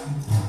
Mm-hmm.